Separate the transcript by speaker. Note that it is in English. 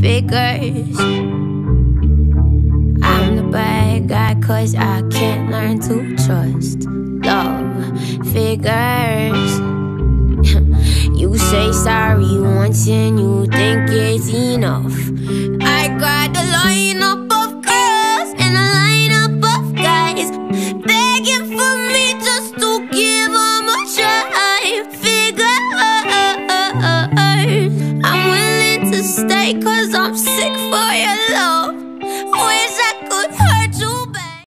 Speaker 1: figures. I'm the bad guy, cause I can't learn to trust. Love figures. you say sorry once and you think it's enough. cause I'm sick for you